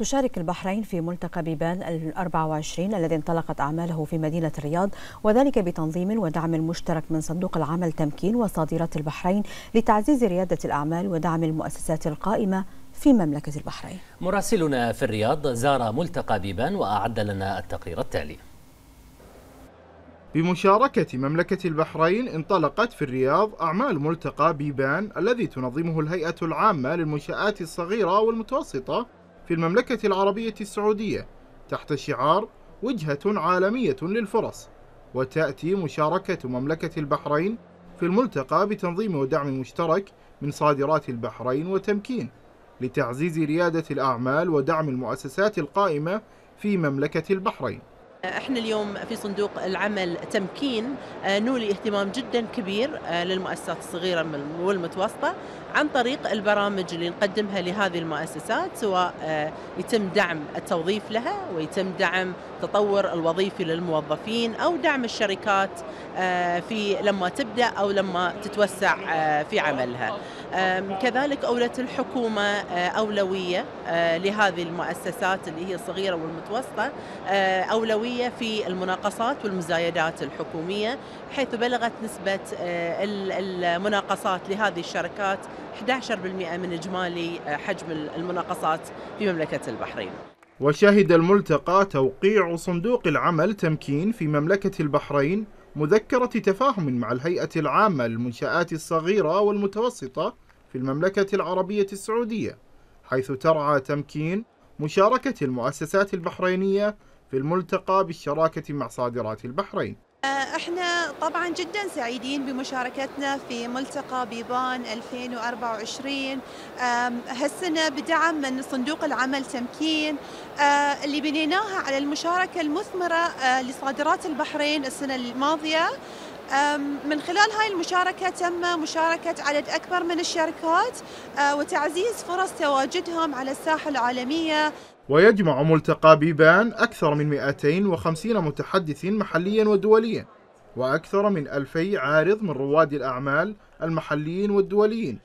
تشارك البحرين في ملتقى بيبان ال 24 الذي انطلقت أعماله في مدينة الرياض وذلك بتنظيم ودعم مشترك من صندوق العمل تمكين وصادرات البحرين لتعزيز ريادة الأعمال ودعم المؤسسات القائمة في مملكة البحرين. مراسلنا في الرياض زار ملتقى بيبان وأعد لنا التقرير التالي. بمشاركة مملكة البحرين انطلقت في الرياض أعمال ملتقى بيبان الذي تنظمه الهيئة العامة للمنشآت الصغيرة والمتوسطة في المملكة العربية السعودية تحت شعار وجهة عالمية للفرص وتأتي مشاركة مملكة البحرين في الملتقى بتنظيم ودعم مشترك من صادرات البحرين وتمكين لتعزيز ريادة الأعمال ودعم المؤسسات القائمة في مملكة البحرين. إحنا اليوم في صندوق العمل تمكين آه، نولي اهتمام جدا كبير آه، للمؤسسات الصغيرة والمتوسطة عن طريق البرامج اللي نقدمها لهذه المؤسسات سواء آه، يتم دعم التوظيف لها ويتم دعم التطور الوظيفي للموظفين أو دعم الشركات في لما تبدأ أو لما تتوسع في عملها. كذلك اولت الحكومة أولوية لهذه المؤسسات اللي هي الصغيرة والمتوسطة أولوية الأولوية في المناقصات والمزايدات الحكومية حيث بلغت نسبة المناقصات لهذه الشركات 11% من إجمالي حجم المناقصات في مملكة البحرين. وشهد الملتقى توقيع صندوق العمل تمكين في مملكة البحرين مذكرة تفاهم مع الهيئة العامة للمنشآت الصغيرة والمتوسطة في المملكة العربية السعودية حيث ترعى تمكين مشاركة المؤسسات البحرينية في الملتقى بالشراكة مع صادرات البحرين. إحنا طبعا جدا سعيدين بمشاركتنا في ملتقى بيبان 2024 هالسنة بدعم من صندوق العمل تمكين. آه، اللي بنيناها على المشاركة المثمرة آه، لصادرات البحرين السنة الماضية. من خلال هاي المشاركة تم مشاركة عدد أكبر من الشركات وتعزيز فرص تواجدهم على الساحة العالمية. ويجمع ملتقى بيبان أكثر من 250 متحدث محليا ودوليا. وأكثر من 2000 عارض من رواد الأعمال المحليين والدوليين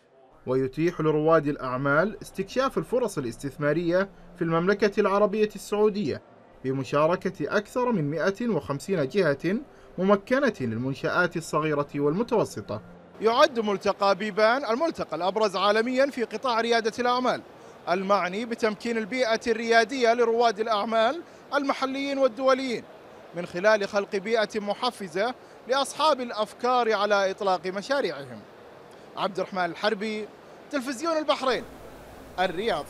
ويتيح لرواد الأعمال استكشاف الفرص الاستثمارية في المملكة العربية السعودية بمشاركة أكثر من 150 جهة ممكنة للمنشآت الصغيرة والمتوسطة. يعد ملتقى بيبان الملتقى الأبرز عالميا في قطاع ريادة الأعمال المعني بتمكين البيئة الريادية لرواد الأعمال المحليين والدوليين. من خلال خلق بيئة محفزة لأصحاب الأفكار على إطلاق مشاريعهم. عبد الرحمن الحربي تلفزيون البحرين الرياض.